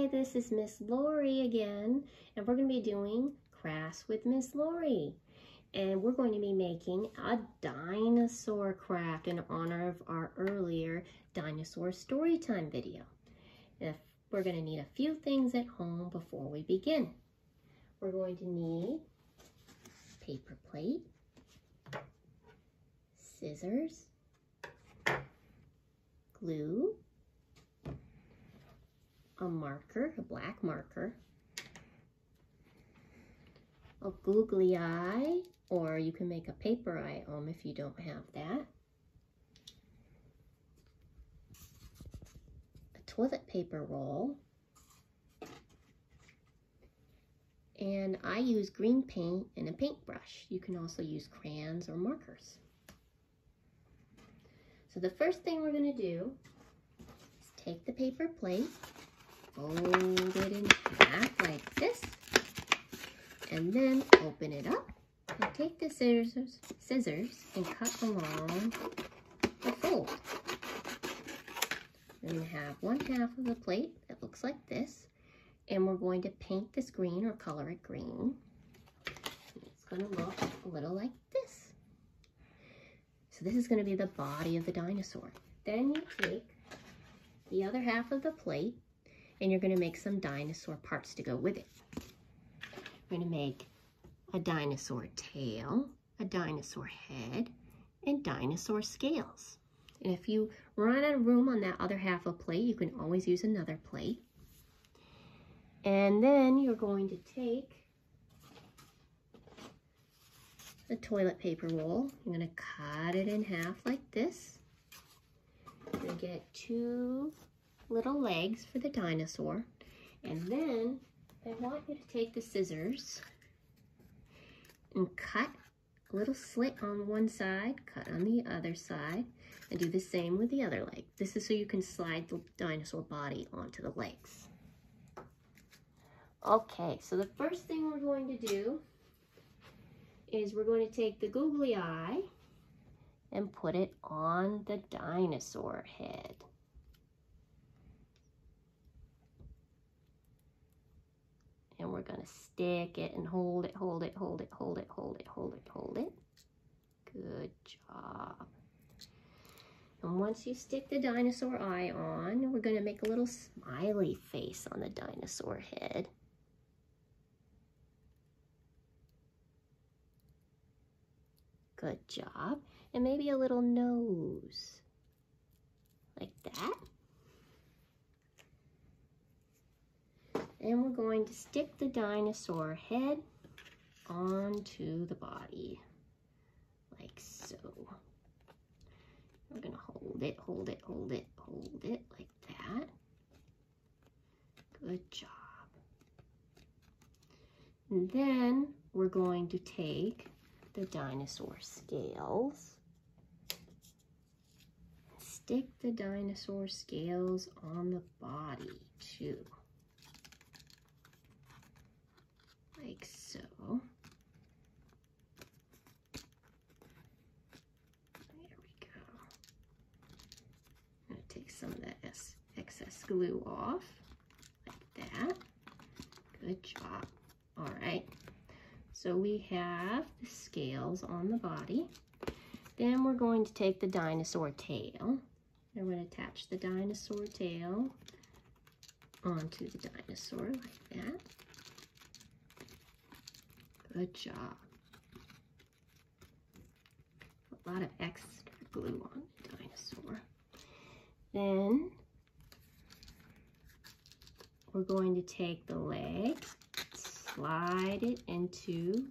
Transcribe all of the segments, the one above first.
Hi, this is Miss Lori again, and we're going to be doing crafts with Miss Lori. And we're going to be making a dinosaur craft in honor of our earlier dinosaur storytime video. If we're going to need a few things at home before we begin. We're going to need paper plate, scissors, glue, a marker, a black marker, a googly eye, or you can make a paper eye um if you don't have that. A toilet paper roll. And I use green paint and a paintbrush. You can also use crayons or markers. So the first thing we're going to do is take the paper plate fold it in half like this, and then open it up and take the scissors, scissors and cut along the fold. Then you have one half of the plate that looks like this, and we're going to paint this green or color it green. It's going to look a little like this. So this is going to be the body of the dinosaur. Then you take the other half of the plate and you're going to make some dinosaur parts to go with it. We're going to make a dinosaur tail, a dinosaur head, and dinosaur scales. And if you run out of room on that other half of plate, you can always use another plate. And then you're going to take the toilet paper roll. Going to cut it in half like this. To get two little legs for the dinosaur. And then I want you to take the scissors and cut a little slit on one side, cut on the other side, and do the same with the other leg. This is so you can slide the dinosaur body onto the legs. Okay, so the first thing we're going to do is we're going to take the googly eye and put it on the dinosaur head. And we're to stick it and hold it, hold it, hold it, hold it, hold it, hold it, hold it. Good job. And once you stick the dinosaur eye on, we're to make a little smiley face on the dinosaur head. Good job. And maybe a little nose. Like that. And we're going to stick the dinosaur head onto the body, like so. We're gonna hold it, hold it, hold it, hold it, like that. Good job. And then we're going to take the dinosaur scales, stick the dinosaur scales on the body too. Like so. There we go. I'm to take some of that excess glue off, like that. Good job. All right. So we have the scales on the body. Then we're going to take the dinosaur tail. I'm going to attach the dinosaur tail onto the dinosaur like that. Good job. A lot of extra glue on the dinosaur. Then we're going to take the leg, slide it into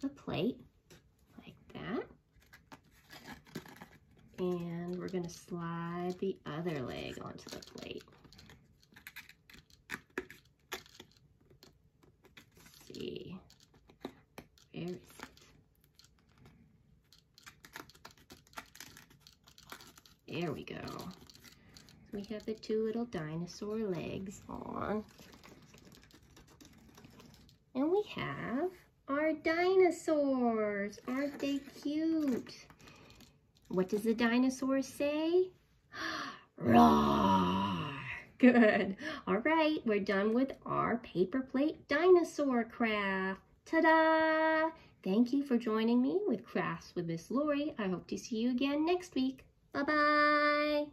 the plate like that. And we're going to slide the other leg onto the plate. There we go. we have the two little dinosaur legs on. And we have our dinosaurs. Aren't they cute? What does the dinosaur say? Roar! Good. All right, we're done with our paper plate dinosaur craft. Ta-da! Thank you for joining me with Crafts with Miss Lori. I hope to see you again next week. Bye-bye.